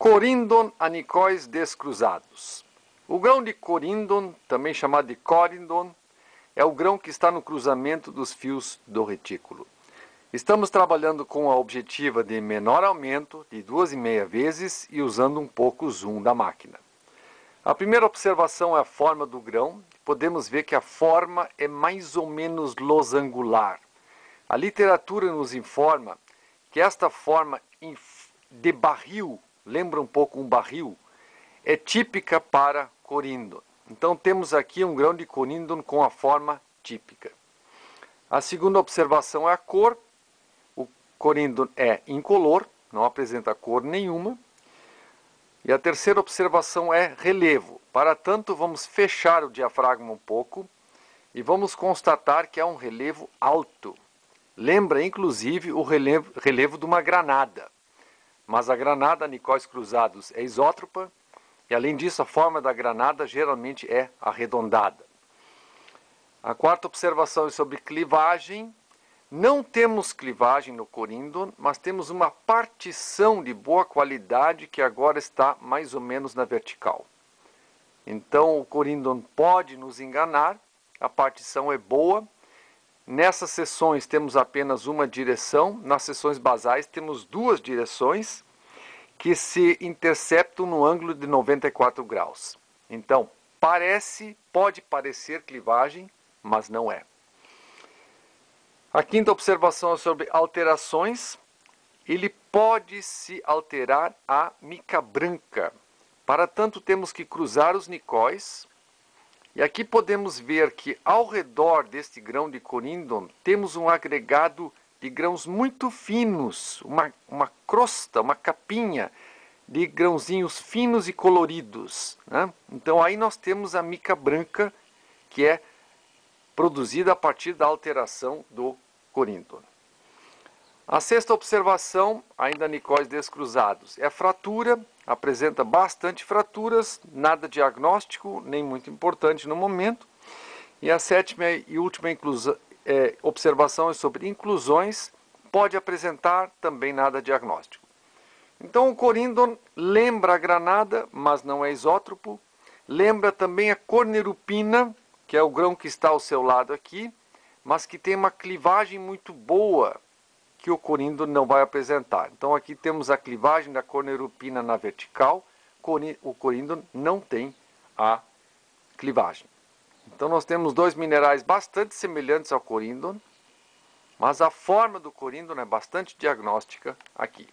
Corindon anicóis descruzados. O grão de corindon, também chamado de corindon, é o grão que está no cruzamento dos fios do retículo. Estamos trabalhando com a objetiva de menor aumento de duas e meia vezes e usando um pouco o zoom da máquina. A primeira observação é a forma do grão. Podemos ver que a forma é mais ou menos losangular. A literatura nos informa que esta forma de barril lembra um pouco um barril, é típica para corindon. Então temos aqui um grão de corindon com a forma típica. A segunda observação é a cor. O corindon é incolor, não apresenta cor nenhuma. E a terceira observação é relevo. Para tanto, vamos fechar o diafragma um pouco e vamos constatar que é um relevo alto. Lembra, inclusive, o relevo, relevo de uma granada mas a granada nicóis cruzados é isótropa e além disso a forma da granada geralmente é arredondada. A quarta observação é sobre clivagem. Não temos clivagem no corindon, mas temos uma partição de boa qualidade que agora está mais ou menos na vertical. Então o corindon pode nos enganar, a partição é boa. Nessas seções temos apenas uma direção, nas seções basais temos duas direções que se interceptam no ângulo de 94 graus. Então, parece, pode parecer clivagem, mas não é. A quinta observação é sobre alterações. Ele pode se alterar a mica branca. Para tanto, temos que cruzar os nicóis. E aqui podemos ver que ao redor deste grão de corindon temos um agregado de grãos muito finos, uma, uma crosta, uma capinha de grãozinhos finos e coloridos. Né? Então aí nós temos a mica branca, que é produzida a partir da alteração do coríntone. A sexta observação, ainda nicóis descruzados, é fratura, apresenta bastante fraturas, nada diagnóstico, nem muito importante no momento. E a sétima e última inclusão, é, observações sobre inclusões pode apresentar também nada diagnóstico. Então o corindon lembra a granada, mas não é isótropo. Lembra também a cornerupina, que é o grão que está ao seu lado aqui, mas que tem uma clivagem muito boa que o corindon não vai apresentar. Então aqui temos a clivagem da cornerupina na vertical, o corindon não tem a clivagem. Então nós temos dois minerais bastante semelhantes ao corindon, mas a forma do corindon é bastante diagnóstica aqui.